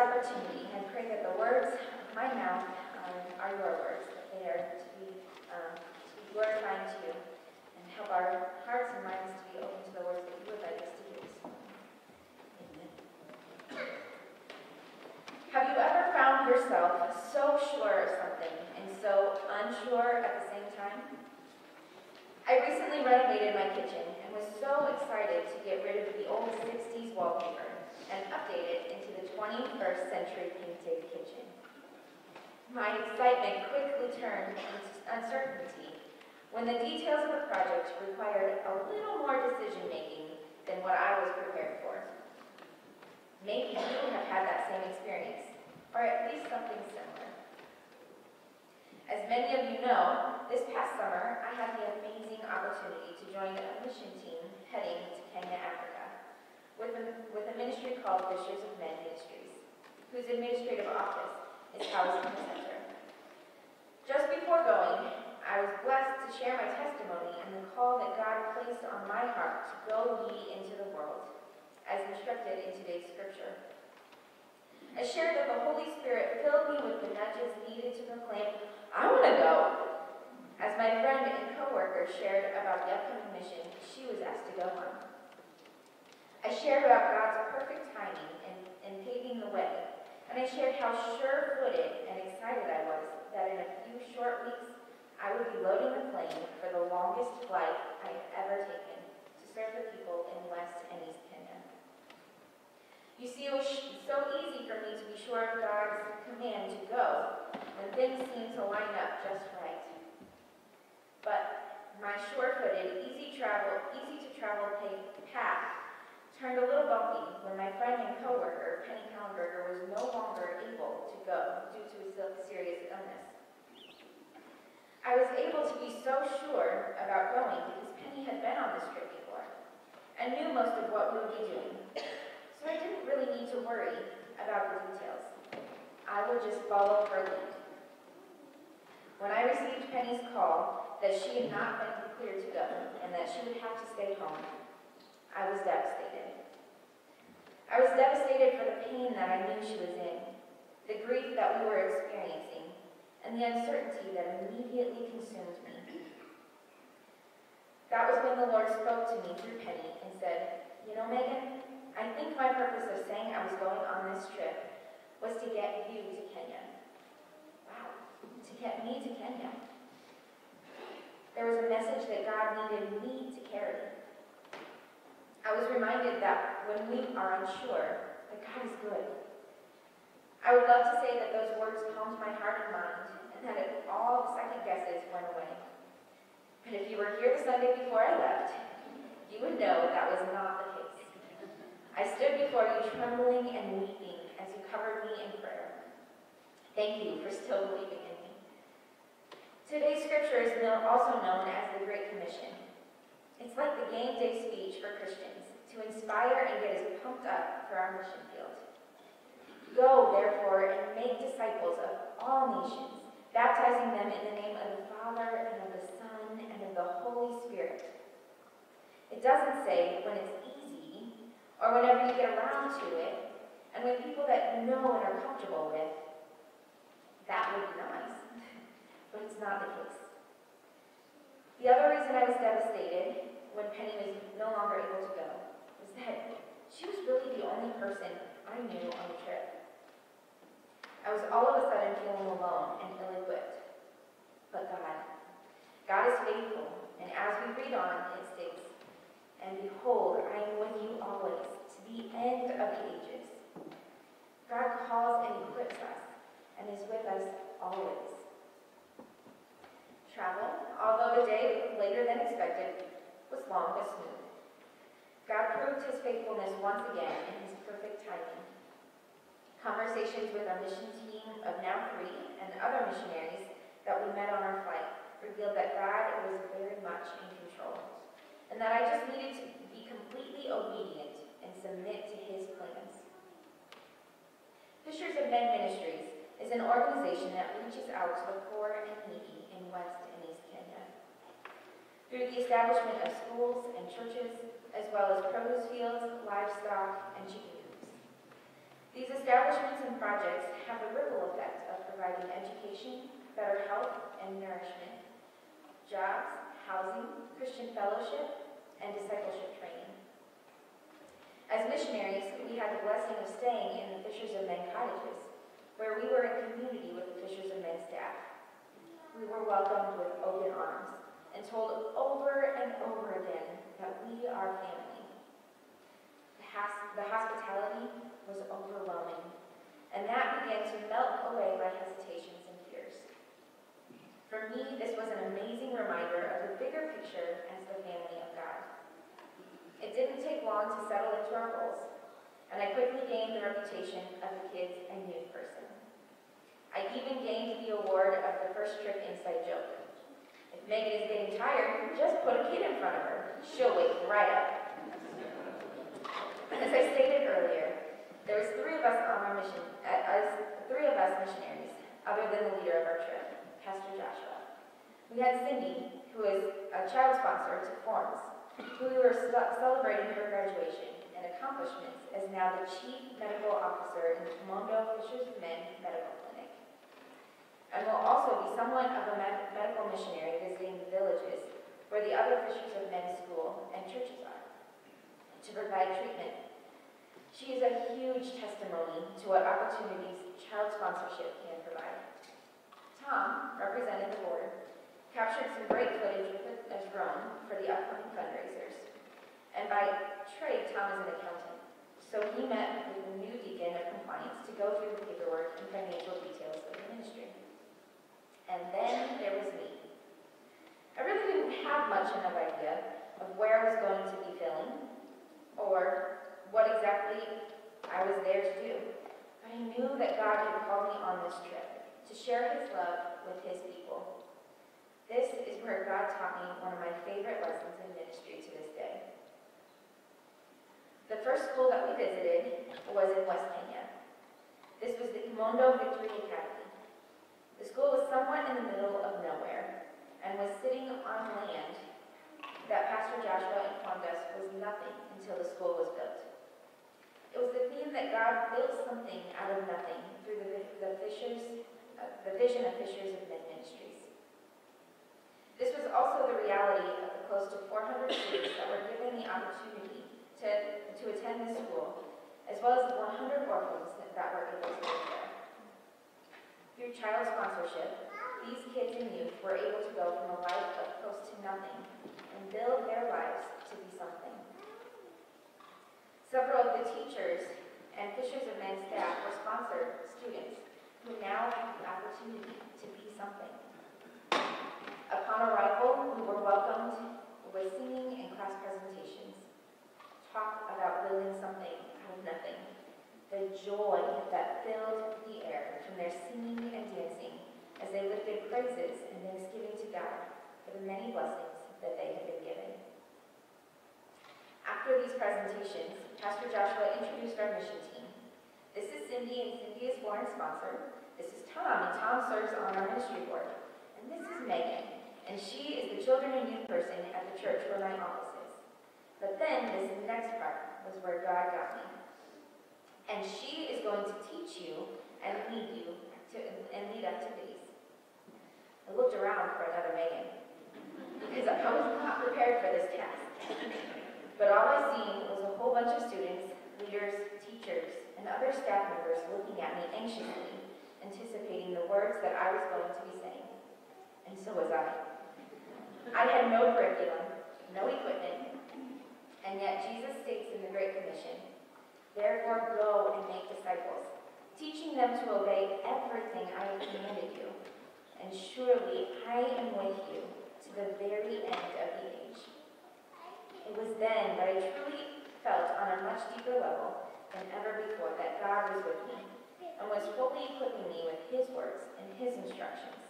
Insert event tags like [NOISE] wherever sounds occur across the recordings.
opportunity. Century painted kitchen. My excitement quickly turned into uncertainty when the details of the project required a little more decision making than what I was prepared for. Maybe you have had that same experience, or at least something similar. As many of you know, this past summer I had the amazing opportunity to join a mission team heading to Kenya, Africa with a, with a ministry called Fishers of Men Ministries, whose administrative office is housed in the center. Just before going, I was blessed to share my testimony and the call that God placed on my heart to go ye into the world, as instructed in today's scripture. I shared that the Holy Spirit filled me with the nudges needed to proclaim, I want to go. As my friend and coworker shared about the upcoming mission she was asked to go on. I shared about God's perfect timing in, in paving the way, and I shared how sure-footed and excited I was that in a few short weeks I would be loading the plane for the longest flight I have ever taken to serve the people in West and East Kenya. You see, it was so easy for me to be sure of God's command to go when things seemed to line up just right. But my sure-footed, easy travel, easy to travel path turned a little bumpy when my friend and coworker, Penny Kallenberger, was no longer to go due to a serious illness. I was able to be so sure about going because Penny had been on this trip before and knew most of what we would be doing. So I didn't really need to worry about the details. I would just follow her lead. When I received Penny's call that she had not been cleared to go and that she would have to stay home, I was devastated. I was devastated for the pain that I knew she was in, the grief that we were experiencing, and the uncertainty that immediately consumed me. That was when the Lord spoke to me through Penny and said, You know, Megan, I think my purpose of saying I was going on this trip was to get you to Kenya. Wow, to get me to Kenya. There was a message that God needed me to carry. I was reminded that when we are unsure, that God is good. I would love to say that those words calmed my heart and mind, and that it, all the second guesses went away. But if you were here the Sunday before I left, you would know that was not the case. I stood before you trembling and weeping as you covered me in prayer. Thank you for still believing in me. Today's scripture is also known as the Great Commission. It's like the game day speech for Christians to inspire and get us pumped up for our mission field. Go, therefore, and make disciples of all nations, baptizing them in the name of the Father, and of the Son, and of the Holy Spirit. It doesn't say when it's easy, or whenever you get around to it, and with people that you know and are comfortable with. That would be nice, [LAUGHS] but it's not the case. The other reason I was devastated when Penny was no longer able to go was that she was really the only person I knew on the trip. I was all of a sudden feeling alone and ill-equipped. But God, God is faithful, and as we read on, it states, And behold, I am with you always, to the end of the ages. God calls and equips us, and is with us always. Travel, although the day later than expected, was long but smooth. God proved his faithfulness once again in his perfect timing. Conversations with our mission team of now three and other missionaries that we met on our flight revealed that God was very much in control, and that I just needed to be completely obedient and submit to his plans. Fishers of Men Ministries is an organization that reaches out to the poor and needy in West and East Kenya. through the establishment of schools and churches, as well as produce fields, livestock, and chicken. These establishments and projects have the ripple effect of providing education, better health and nourishment, jobs, housing, Christian fellowship, and discipleship training. As missionaries, we had the blessing of staying in the Fishers of Men cottages, where we were in community with the Fishers of Men staff. We were welcomed with open arms and told over and over again that we are family. The, the hospitality was overwhelming, and that began to melt away my hesitations and fears. For me, this was an amazing reminder of the bigger picture as the family of God. It didn't take long to settle into our roles, and I quickly gained the reputation of the kids and youth person. I even gained the award of the first trip inside joke. If Megan is getting tired, just put a kid in front of her. She'll wake right up. As I stated earlier, there was three of us on our mission, uh, three of us missionaries, other than the leader of our trip, Pastor Joshua. We had Cindy, who is a child sponsor to Forms, who we were ce- celebrating her graduation and accomplishments as now the Chief Medical Officer in the Kimondo Fishers Men Medical Clinic. And will also be somewhat of a med- medical missionary visiting the villages where the other Fishers of Men school and churches are to provide treatment. She is a huge testimony to what opportunities child sponsorship can provide. Tom, representing the board, captured some great footage with a drone for the upcoming fundraisers. And by trade, Tom is an accountant, so he met with the new deacon of compliance to go through the paperwork and financial details of the ministry. And then there was me. I really didn't have much of an idea of where I was going to be filling or what exactly I was there to do. But I knew that God had called me on this trip to share his love with his people. This is where God taught me one of my favorite lessons in ministry to this day. The first school that we visited was in West Kenya. This was the Kimondo Victory Academy. The school was somewhat in the middle of nowhere and was sitting on land that Pastor Joshua informed us was nothing until the school was built. It was the theme that God built something out of nothing through the, the fishers, uh, the vision of Fishers of Men Ministries. This was also the reality of the close to 400 students that were given the opportunity to, to attend this school, as well as the 100 orphans that, were able to live there. Through child sponsorship, these kids and youth were able to go from a life of close to nothing and build their lives. Several of the teachers and Fishers of Men staff were sponsored students who now have the opportunity to be something. Upon arrival, we were welcomed with singing and class presentations. Talk about building something out of nothing. The joy that filled the air from their singing and dancing as they lifted praises and thanksgiving to God for the many blessings that they had been given. After these presentations, Pastor Joshua introduced our mission team. This is Cindy, and Cindy is Lauren's sponsor. This is Tom, and Tom serves on our ministry board. And this is Megan, and she is the children and youth person at the church where my office is. But then this next part was where God got me. And she is going to teach you and lead you to, and lead these. I looked around for another Megan because I was not prepared for this task. But all I seen was a whole bunch of students, leaders, teachers, and other staff members looking at me anxiously, anticipating the words that I was going to be saying. And so was I. I had no curriculum, no equipment, and yet Jesus states in the Great Commission, Therefore go and make disciples, teaching them to obey everything I have commanded you. And surely I am with you to the very end of the age. It was then that I truly felt on a much deeper level than ever before that God was with me and was fully equipping me with His words and His instructions.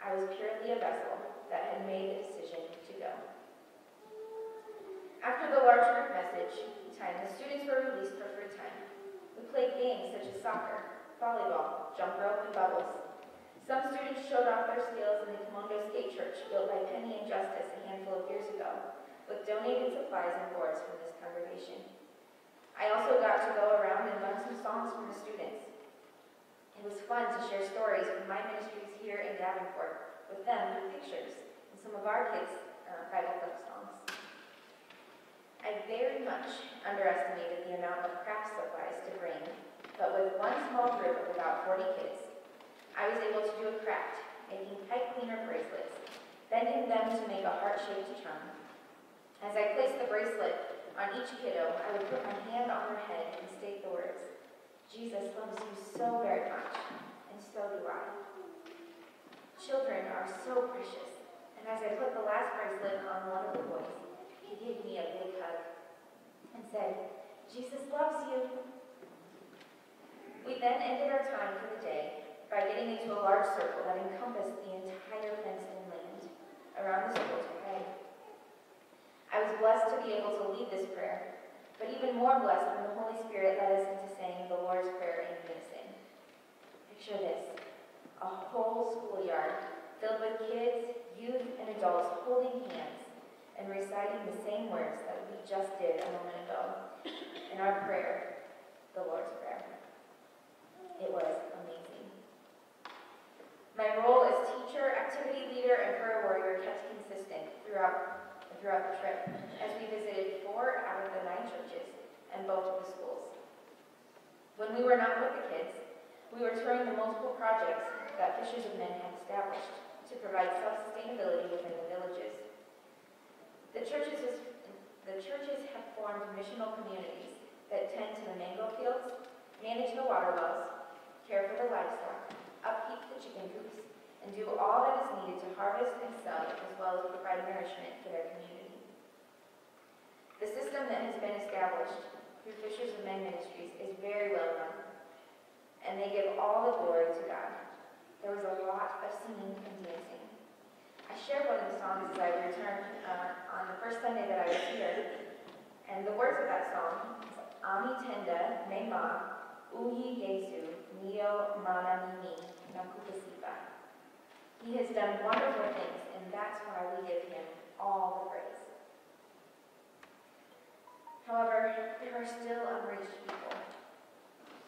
I was purely a vessel that had made the decision to go. After the large group message time, the students were released for free time. We played games such as soccer, volleyball, jump rope, and bubbles. Some students showed off their skills in the Kimondo Skate Church built by Penny and Justice a handful of years ago, with donated supplies and boards from this congregation. I also got to go around and learn some songs from the students. It was fun to share stories from my ministries here in Davenport with them through pictures and some of our kids' uh, Bible folk songs. I very much underestimated the amount of craft supplies to bring, but with one small group of about 40 kids, I was able to do a craft, making pipe cleaner bracelets, bending them to make a heart-shaped charm. As I placed the bracelet on each kiddo, I would put my hand on their head and state the words, Jesus loves you so very much, and so do I. Children are so precious, and as I put the last bracelet on one of the boys, he gave me a big hug and said, Jesus loves you. We then ended our time for the day by getting into a large circle that encompassed the entire fenced-in land around the school to pray. I was blessed to be able to lead this prayer but even more blessed when the Holy Spirit led us into saying the Lord's Prayer in unison. Picture this a whole schoolyard filled with kids, youth, and adults holding hands and reciting the same words that we just did a moment ago in our prayer, the Lord's Prayer. It was amazing. My role as teacher, activity leader, and prayer warrior kept consistent throughout throughout the trip as we visited four out of the nine churches and both of the schools. When we were not with the kids, we were touring the multiple projects that Fishers of Men had established to provide self-sustainability within the villages. The churches, the churches have formed missional communities that tend to the mango fields, manage the water wells, care for the livestock, upkeep the chicken coops, and do all that is needed to harvest and sell as well as provide nourishment for their community. The system that has been established through Fishers of Men Ministries is very well known, and they give all the glory to God. There was a lot of singing and dancing. I shared one of the songs as I returned uh, on the first Sunday that I was here, and the words of that song is Ami Tenda Mema Uyi Yesu Mio Mana Mimi Nakupasipa. He has done wonderful things, and that's why we give him all the praise. However, there are still unreached people.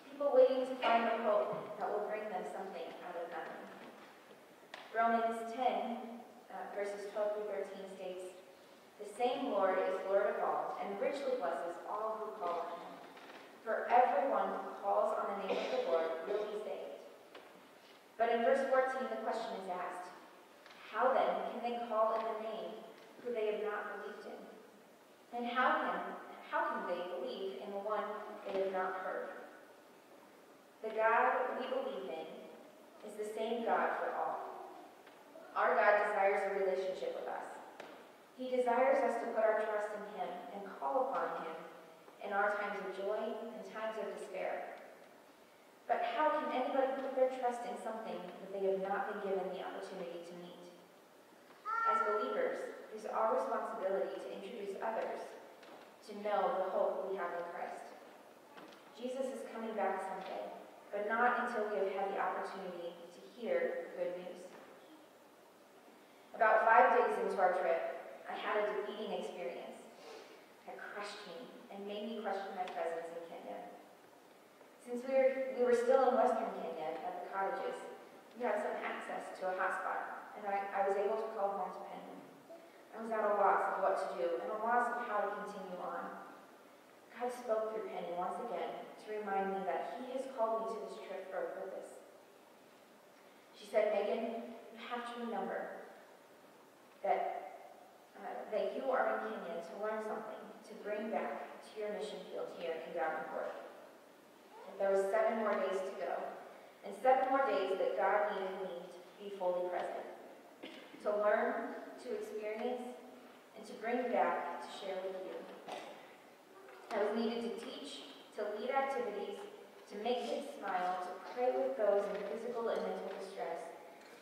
People waiting to find the hope that will bring them something out of nothing. Romans 10, uh, verses 12 through 13 states, The same Lord is Lord of all, and richly blesses all who call on him. For everyone who calls on the name of the Lord will be saved. But in verse 14, the question is asked, How then can they call in the name who they have not believed in? And how can, how can they believe in the one they have not heard? The God we believe in is the same God for all. Our God desires a relationship with us. He desires us to put our trust in Him and call upon Him in our times of joy and times of despair. But how can anybody put their trust in something that they have not been given the opportunity to meet? As believers, it is our responsibility to introduce others to know the hope we have in Christ. Jesus is coming back someday, but not until we have had the opportunity to hear the good news. About five days into our trip, I had a defeating experience that crushed me and made me question my presence in Kenya. since we were, we were still in western Kenya at the cottages, we had some access to a hotspot, and I, I was able to call home to Penny. I was at a loss of what to do and a loss of how to continue on. God spoke through Penny once again to remind me that He has called me to this trip for a purpose. She said, Megan, you have to remember that, uh, that you are in Kenya to learn something, to bring back to your mission field here in Davenport. There were seven more days to go, and seven more days that God needed me to be fully present, to learn, to experience, and to bring back to share with you. I was needed to teach, to lead activities, to make kids smile, to pray with those in physical and mental distress,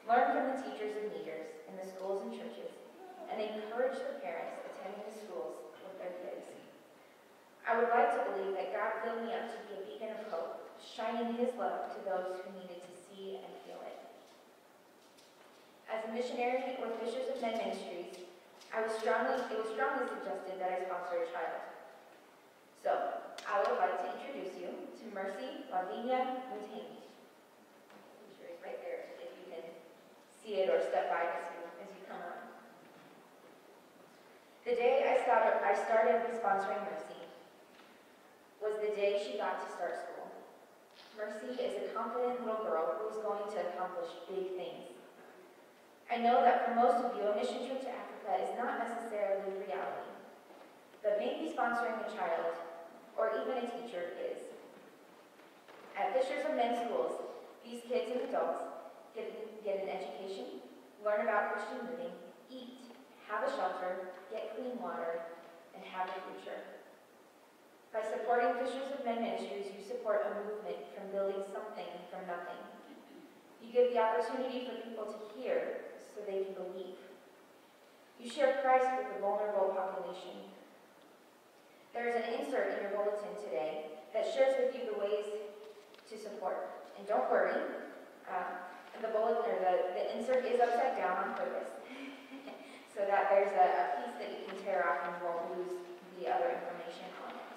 learn from the teachers and leaders in the schools and churches, and encourage the parents attending the schools with their kids. I would like to believe that God filled me up to be a beacon of hope, shining his love to those who needed to see and. As a missionary with Fishers of Men Ministries, I was strongly, it was strongly suggested that I sponsor a child. So, I would like to introduce you to Mercy Lavinia Mutaney. Sure it's right there if you can see it or step by as you, as you come on. The day I started, I started sponsoring Mercy was the day she got to start school. Mercy is a confident little girl who is going to accomplish big things. I know that for most of you, a mission trip to Africa is not necessarily reality. But maybe sponsoring a child or even a teacher is. At Fishers of Men's Schools, these kids and adults get, get an education, learn about Christian living, eat, have a shelter, get clean water, and have a future. By supporting Fishers of Men Ministries, you support a movement from building something from nothing. You give the opportunity for people to hear so they can believe. You share Christ with the vulnerable population there is an insert in your bulletin today that shares with you the ways to support. And don't worry, uh, the bulletin or the, the insert is upside down on purpose, [LAUGHS] so that there's a, a piece that you can tear off and won't lose the other information on it.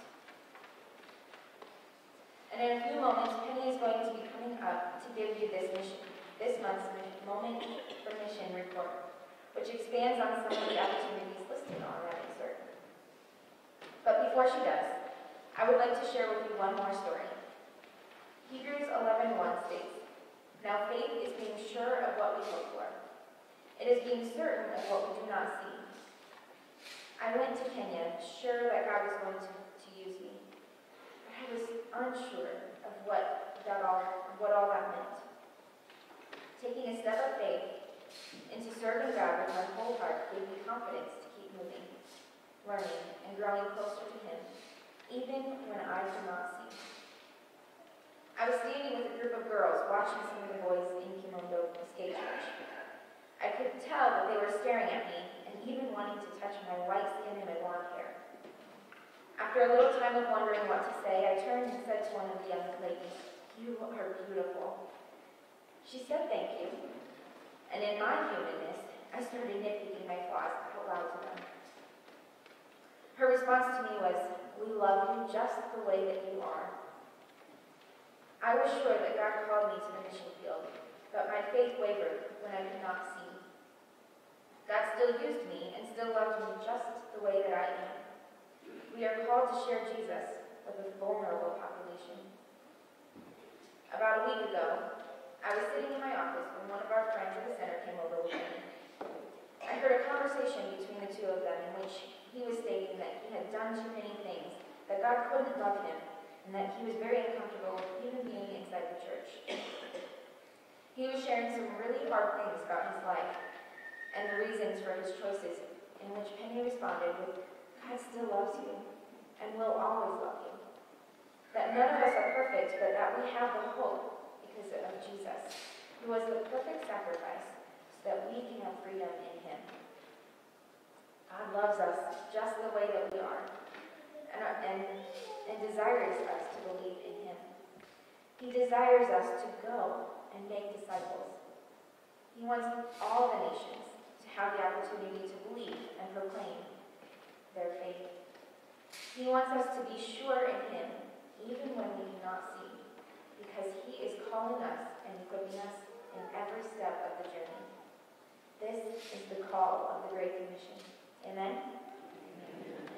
And in a few moments, Penny is going to be coming up to give you this mission, this month's Moment for Mission report, which expands on some of the opportunities listed on that insert. But before she does, I would like to share with you one more story. Hebrews 11.1 states, Now faith is being sure of what we hope for. It is being certain of what we do not see. I went to Kenya sure that God was going to, to use me. But I was unsure of what that all, what all that meant. Taking a step of faith into serving God with my whole heart gave me confidence to keep moving learning, and growing closer to Him, even when I do not see. I was standing with a group of girls watching some of the boys in Kimondo skate church. I could tell that they were staring at me and even wanting to touch my white skin and my blonde hair. After a little time of wondering what to say, I turned and said to one of the young ladies, You are beautiful. She said thank you. And in my humanness, I started nitpicking my flaws out loud to them. Her response to me was, We love you just the way that you are. I was sure that God called me to the mission field, but my faith wavered when I could not see. God still used me and still loved me just the way that I am. We are called to share Jesus with a vulnerable population. About a week ago, I was sitting in my office when one of our friends at the center came over with me. I heard a conversation between the two of them in which he was stating that he had done too many things, that God couldn't love him, and that he was very uncomfortable even being inside the church. He was sharing some really hard things about his life and the reasons for his choices, in which Penny responded with, God still loves you and will always love you. That none of us are perfect, but that we have the hope because of Jesus, who was the perfect sacrifice so that we can have freedom in him. God loves us just the way that we are and, and, and desires us to believe in Him. He desires us to go and make disciples. He wants all the nations to have the opportunity to believe and proclaim their faith. He wants us to be sure in Him, even when we do not see, because He is calling us and equipping us in every step of the journey. This is the call of the Great Commission. Amen? Amen.